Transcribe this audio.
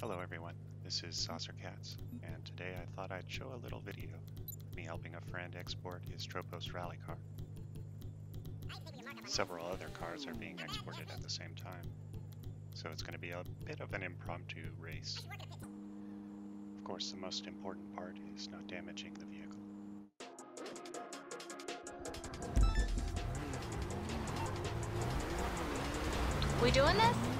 Hello everyone, this is Saucer Cats, and today I thought I'd show a little video of me helping a friend export his Tropos rally car. Several other cars are being exported at the same time, so it's going to be a bit of an impromptu race. Of course, the most important part is not damaging the vehicle. We doing this?